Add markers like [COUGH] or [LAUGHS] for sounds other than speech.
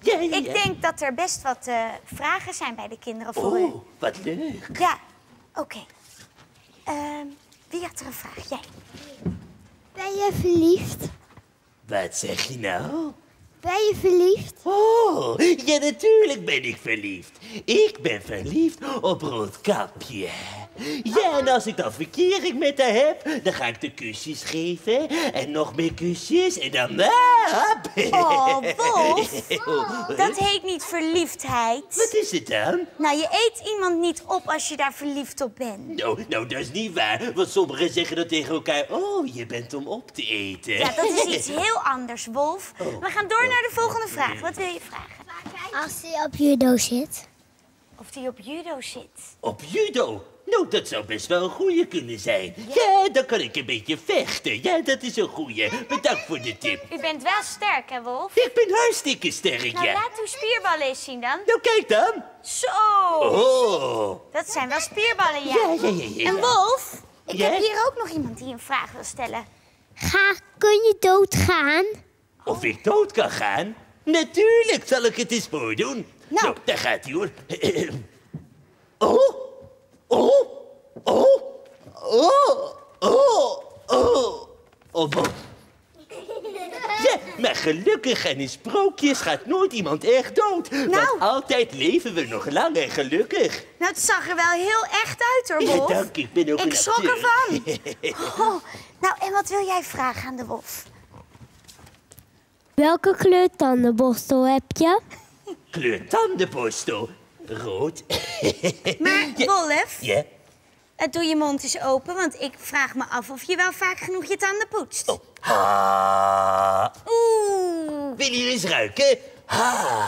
Ik denk dat er best wat eh, vragen zijn bij de kinderen voor u. Oh, wat leuk. Ja, oké. Ehm, wie had er een vraag? Jij. Ben je verliefd? Wat zeg je nou? Ben je verliefd? Oh, ja, natuurlijk ben ik verliefd. Ik ben verliefd op Roodkapje. Ja, en als ik dan verkering met haar heb, dan ga ik de kusjes geven. En nog meer kusjes. En dan... Ah, Oh, Wolf. Oh, [LAUGHS] Dat heet niet verliefdheid. Wat is het dan? Nou, je eet iemand niet op als je daar verliefd op bent. Nou, nou, dat is niet waar. Want sommigen zeggen dat tegen elkaar. Oh, je bent om op te eten. Ja, dat is [LAUGHS] iets heel anders, Wolf. We gaan door naar de volgende vraag. Wat wil je vragen? Als hij op judo zit. Of die op judo zit. Op judo? Nou, dat zou best wel een goeie kunnen zijn. Ja, dan kan ik een beetje vechten. Ja, dat is een goeie. Bedankt voor de tip. U bent wel sterk, hè, Wolf? Ik ben hartstikke sterk, Nou, ja. laat uw spierballen eens zien dan. Nou, kijk dan. Zo! Oh. Dat zijn wel spierballen, ja. Ja, ja, ja, ja. En Wolf, ik Ja? heb hier ook nog iemand die een vraag wil stellen. Ga, kun je doodgaan? Of ik dood kan gaan? Natuurlijk zal ik het eens voordoen. Nou. Nou, daar gaat hij hoor. Oh, oh, oh, oh, oh, oh, oh. Ja, maar gelukkig en in sprookjes gaat nooit iemand echt dood. Nou. Want altijd leven we nog lang en gelukkig. Nou, het zag er wel heel echt uit hoor, Ja, Wolf. dank, ik ben ook Ik een schrok acteur. ervan. [LAUGHS] Oh, nou, en wat wil jij vragen aan de wolf? Welke kleur tandenborstel heb je? Kleur tandenborstel. Rood. [LAUGHS] Maar Wolf, Ja? doe je mond eens open, want ik vraag me af of je wel vaak genoeg je tanden poetst. Oh. Ha. Oeh. Wil je eens ruiken? Ha.